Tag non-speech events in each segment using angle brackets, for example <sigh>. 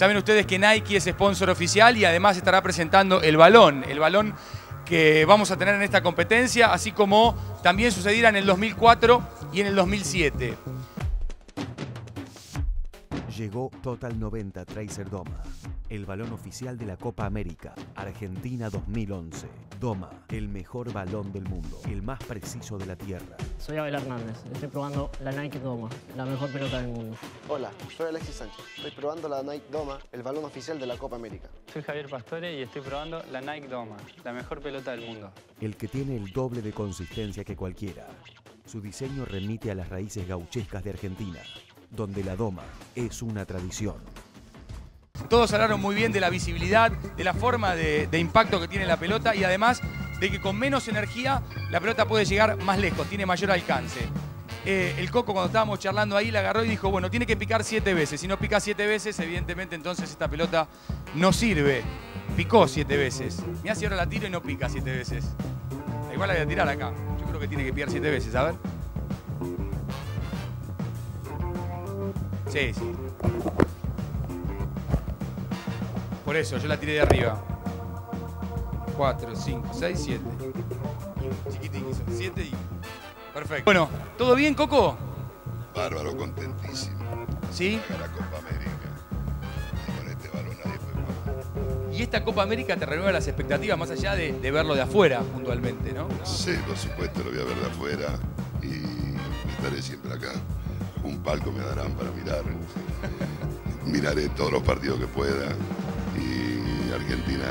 Saben ustedes que Nike es sponsor oficial y además estará presentando el balón, el balón que vamos a tener en esta competencia, así como también sucediera en el 2004 y en el 2007. Llegó Total 90 Tracer Doma, el balón oficial de la Copa América, Argentina 2011. Doma, el mejor balón del mundo, el más preciso de la Tierra. Soy Abel Hernández, estoy probando la Nike Doma, la mejor pelota del mundo. Hola, soy Alexis Sánchez, estoy probando la Nike Doma, el balón oficial de la Copa América. Soy Javier Pastore y estoy probando la Nike Doma, la mejor pelota del mundo. El que tiene el doble de consistencia que cualquiera. Su diseño remite a las raíces gauchescas de Argentina, donde la Doma es una tradición. Todos hablaron muy bien de la visibilidad, de la forma de, impacto que tiene la pelota y además de que con menos energía la pelota puede llegar más lejos, tiene mayor alcance. Eh, el Coco cuando estábamos charlando ahí la agarró y dijo, bueno, tiene que picar siete veces. Si no pica siete veces, evidentemente entonces esta pelota no sirve. Picó siete veces. Mirá si ahora la tiro y no pica siete veces. Igual la voy a tirar acá. Yo creo que tiene que picar siete veces, a ver. Sí, sí. Por eso, yo la tiré de arriba. 4, 5, 6, 7. Chiquitín, 7 y. Perfecto. Bueno, ¿todo bien, Coco? Bárbaro, contentísimo. ¿Sí? La Copa América. Y con este balón nadie fue Y esta Copa América te renueva las expectativas más allá de, de, verlo de afuera, puntualmente, ¿no? Sí, por supuesto, lo voy a ver de afuera y estaré siempre acá. Un palco me darán para mirar. <laughs> Miraré todos los partidos que pueda y Argentina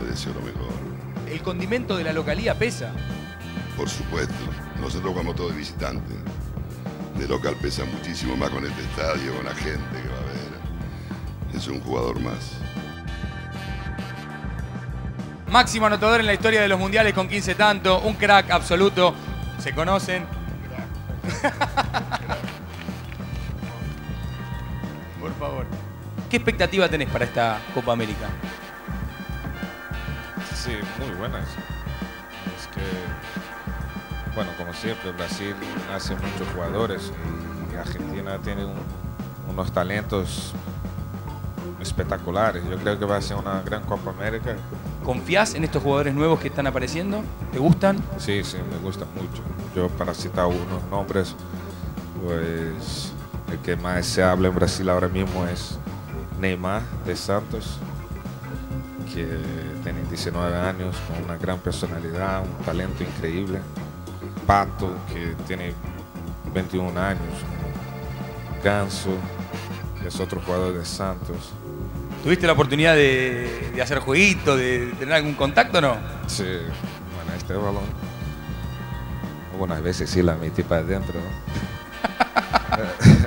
le deseo lo mejor. ¿El condimento de la localía pesa? Por supuesto. Nosotros jugamos todos de visitante. De local pesa muchísimo más con este estadio, con la gente que va a ver. Es un jugador más. Máximo anotador en la historia de los mundiales con 15 tanto, un crack absoluto. Se conocen. <laughs> Por favor. ¿Qué expectativa tenés para esta Copa América? Sí, muy buenas. Es que, bueno, como siempre, Brasil hace muchos jugadores y Argentina tiene un, unos talentos espectaculares. Yo creo que va a ser una gran Copa América. ¿Confías en estos jugadores nuevos que están apareciendo? ¿Te gustan? Sí, sí, me gustan mucho. Yo, para citar unos nombres, pues el que más se habla en Brasil ahora mismo es Neymar de Santos, que tiene 19 años, con una gran personalidad, un talento increíble. Pato, que tiene 21 años. Ganso, que es otro jugador de Santos. ¿Tuviste la oportunidad de, de hacer jueguito, de tener algún contacto o no? Sí, bueno, este balón. Algunas veces sí la metí para adentro, ¿no? <laughs>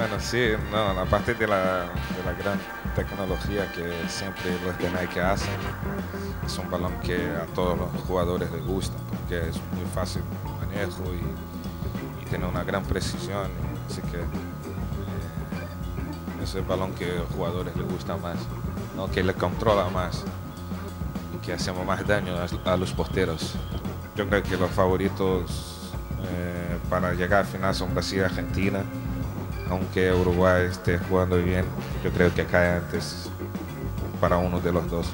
bueno, sí, no, aparte de la, de la gran tecnología que siempre los de Nike hacen, es un balón que a todos los jugadores les gusta, porque es muy fácil manejo y, tiene una gran precisión, así que es el balón que a los jugadores les gusta más, ¿no? que le controla más y que hacemos más daño a, los porteros. Yo creo que los favoritos eh, para llegar al final son Brasil y Argentina, aunque Uruguay esté jugando bien, yo creo que cae antes para uno de los dos.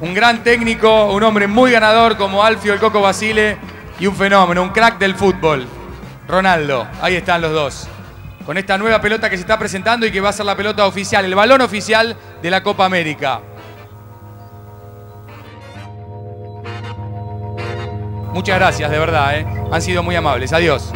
Un gran técnico, un hombre muy ganador como Alfio el Coco Basile y un fenómeno, un crack del fútbol. Ronaldo, ahí están los dos con esta nueva pelota que se está presentando y que va a ser la pelota oficial, el balón oficial de la Copa América. Muchas gracias, de verdad, ¿eh? han sido muy amables. Adiós.